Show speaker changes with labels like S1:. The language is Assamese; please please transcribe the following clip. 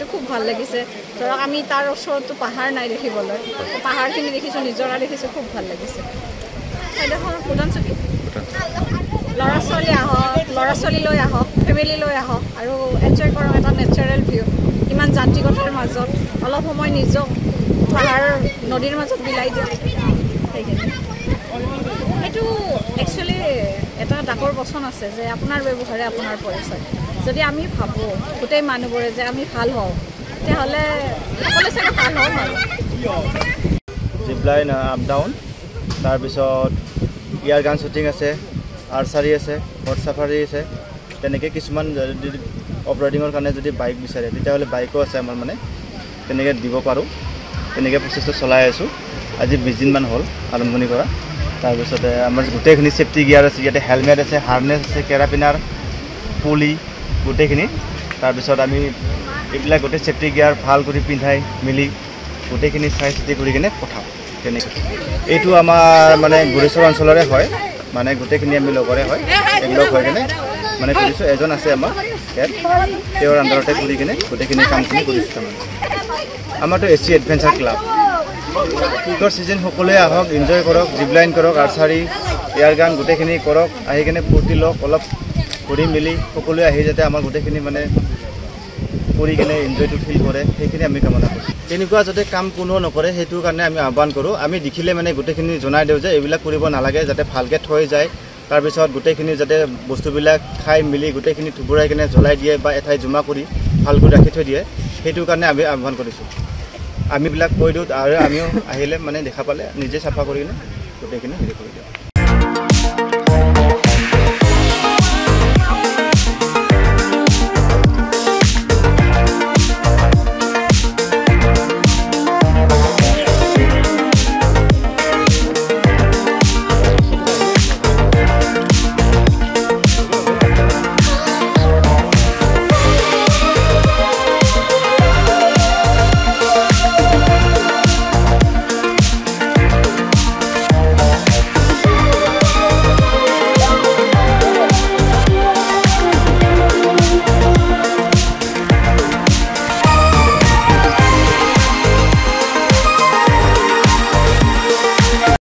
S1: ভাল লাগিছে। ধৰক আমি তাৰ ওচৰতো পাহাৰ নাই দেখিবলৈ। পাহাৰখিনি দেখিছোঁ নিজৰা দেখিছোঁ খুব ভাল লাগিছে। ঠাইডোখৰ ভূটান চকী। ল'ৰা ছোৱালী আহক ল'ৰা ছোৱালী লৈ আহক ফেমিলি লৈ আহক আৰু এনজয় কৰক এটা নেচাৰেল ভিউ ইমান যান্ত্ৰিকতাৰ মাজত অলপ সময় নিজক পাহাৰ নদীৰ মাজত বিলাই দিয়ক। সেইখিনি। সেইটো একচুৱেলি এটা ডাকৰ বচন আছে যে আপোনাৰ ব্যৱহাৰে আপোনাৰ পৰিচয়। যদি আমি ভাবোঁ গোটেই মানুহবোৰে যে আমি ভাল হওঁ তেতিয়াহ'লে সকলোৱে চাগে ভাল হ'ম আৰু
S2: জিপ লাইন আপ ডাউন তাৰপিছত ইয়াৰ গান শ্বুটিং আছে আৰ্চাৰী আছে হৰ্চ চাফাৰী আছে। তেনেকৈ কিছুমান যদি অফ ৰাইডিঙৰ কাৰণে যদি বাইক বিচাৰে তেতিয়াহ'লে বাইকো আছে আমাৰ মানে। তেনেকৈ দিব পাৰোঁ। তেনেকৈ প্ৰচেছটো চলাই আছোঁ। আজি বিছ দিনমান হ'ল আৰম্ভণি কৰা। তাৰপিছতে আমাৰ গোটেইখিনি ছেফটি গিয়াৰ আছে ইয়াতে হেলমেট আছে হাৰ্নেছ আছে কেৰাপিনাৰ পুলি গোটেইখিনি। তাৰপিছত আমি এইবিলাক গোটেই ছেফটি গিয়াৰ ভাল কৰি পিন্ধাই মেলি গোটেইখিনি চাই চিতি কৰি কিনে পঠাওঁ। তেনেকৈ। এইটো আমাৰ মানে গুৰেশ্বৰ অঞ্চলৰে হয়। মানে গোটেইখিনি আমি লগৰে হয়। একলগ হৈ কিনে মানে কৰিছোঁ। এজন আছে আমাৰ ইয়াত। তেওঁৰ আণ্ডাৰতে কৰি কিনে গোটেইখিনি কামখিনি কৰিছোঁ তাৰমানে। আমাৰতো এ চি এডভেঞ্চাৰ ক্লাব পিকৰ ছিজন সকলোৱে আহক এনজয় কৰক জিপলাইন কৰক আৰ্চাৰী এয়াৰ গান গোটেইখিনি কৰক আহি কিনে ফূৰ্তি লওক অলপ ঘূৰি মেলি সকলোৱে আহি যাতে আমাৰ গোটেইখিনি মানে কৰি কিনে এনজয়টো ফিল কৰে সেইখিনি আমি কামনা কৰোঁ। তেনেকুৱা যাতে কাম কোনেও নকৰে সেইটো কাৰণে আমি আহ্বান কৰোঁ। আমি দেখিলে মানে গোটেইখিনি জনাই দিওঁ যে এইবিলাক কৰিব নালাগে যাতে ভালকৈ থৈ যায়। তাৰপিছত গোটেইখিনি যাতে বস্তুবিলাক খাই মেলি গোটেইখিনি থুবুৰাই কিনে জ্বলাই দিয়ে বা এঠাইত জমা কৰি ভালকৈ ৰাখি থৈ দিয়ে সেইটো কাৰণে আমি আহ্বান কৰিছোঁ। আমিবিলাক কৈ দিওঁ আৰু আমিও আহিলে মানে দেখা পালে নিজে চাফা কৰি কিনে গোটেইখিনি হেৰি কৰি দিওঁ।